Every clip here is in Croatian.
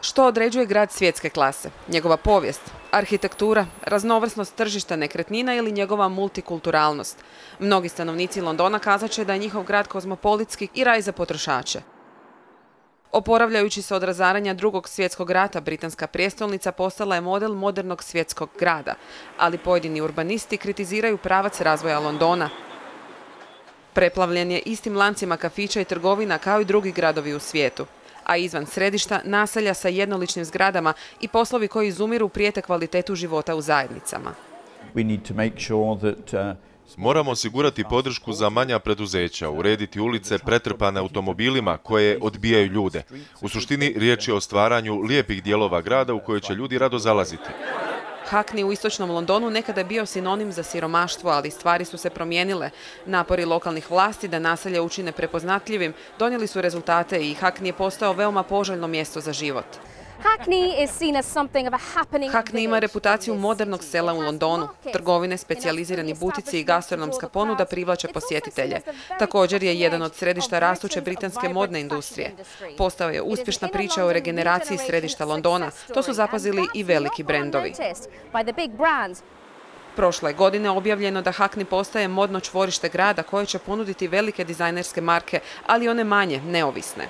Što određuje grad svjetske klase? Njegova povijest, arhitektura, raznovrsnost tržišta nekretnina ili njegova multikulturalnost. Mnogi stanovnici Londona kazat će da je njihov grad kozmopolitski i raj za potrošače. Oporavljajući se od razaranja drugog svjetskog rata, britanska prijestolnica postala je model modernog svjetskog grada, ali pojedini urbanisti kritiziraju pravac razvoja Londona. Preplavljen je istim lancima kafića i trgovina kao i drugi gradovi u svijetu a izvan središta naselja sa jednoličnim zgradama i poslovi koji izumiru prijete kvalitetu života u zajednicama. Uh, Moramo osigurati podršku za manja preduzeća, urediti ulice pretrpane automobilima koje odbijaju ljude. U suštini riječ je o stvaranju lijepih dijelova grada u koje će ljudi rado zalaziti. Hakni u istočnom Londonu nekada je bio sinonim za siromaštvo, ali stvari su se promijenile. Napori lokalnih vlasti da naselje učine prepoznatljivim donijeli su rezultate i Hakni je postao veoma poželjno mjesto za život. Hackney ima reputaciju modernog sela u Londonu. Trgovine, specijalizirani butici i gastronomska ponuda privlače posjetitelje. Također je jedan od središta rastuće britanske modne industrije. Postao je uspješna priča o regeneraciji središta Londona. To su zapazili i veliki brendovi. Prošle godine objavljeno da Hackney postaje modno čvorište grada koje će ponuditi velike dizajnerske marke, ali one manje, neovisne.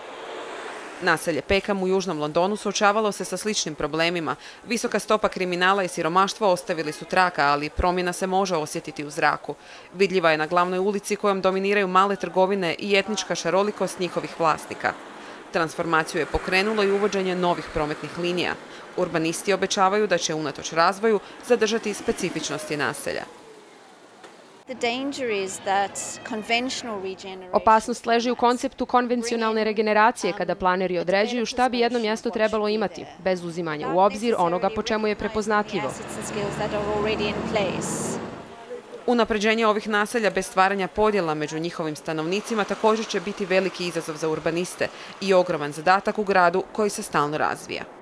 Naselje Pekam u južnom Londonu suočavalo se sa sličnim problemima. Visoka stopa kriminala i siromaštva ostavili su traka, ali promjena se može osjetiti u zraku. Vidljiva je na glavnoj ulici kojom dominiraju male trgovine i etnička šarolikost njihovih vlasnika. Transformaciju je pokrenulo i uvođenje novih prometnih linija. Urbanisti obećavaju da će unatoč razvoju zadržati specifičnosti naselja. Opasnost leži u konceptu konvencionalne regeneracije kada planeri određuju šta bi jedno mjesto trebalo imati, bez uzimanja u obzir onoga po čemu je prepoznatljivo. Unapređenje ovih naselja bez stvaranja podjela među njihovim stanovnicima također će biti veliki izazov za urbaniste i ogroman zadatak u gradu koji se stalno razvija.